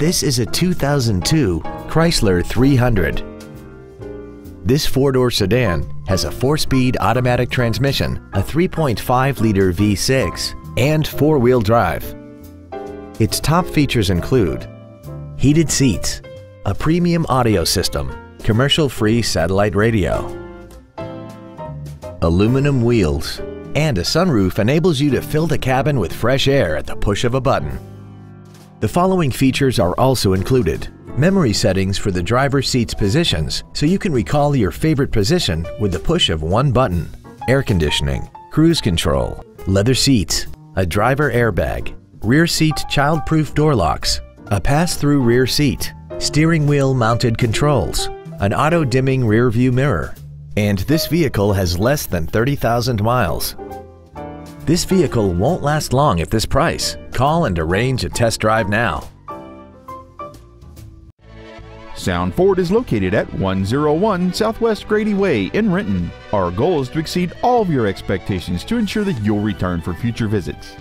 This is a 2002 Chrysler 300. This four-door sedan has a four-speed automatic transmission, a 3.5-liter V6, and four-wheel drive. Its top features include heated seats, a premium audio system, commercial-free satellite radio, aluminum wheels, and a sunroof enables you to fill the cabin with fresh air at the push of a button. The following features are also included. Memory settings for the driver's seat's positions so you can recall your favorite position with the push of one button. Air conditioning, cruise control, leather seats, a driver airbag, rear seat child-proof door locks, a pass-through rear seat, steering wheel mounted controls, an auto-dimming rear view mirror, and this vehicle has less than 30,000 miles. This vehicle won't last long at this price. Call and arrange a test drive now. Sound Ford is located at 101 Southwest Grady Way in Renton. Our goal is to exceed all of your expectations to ensure that you'll return for future visits.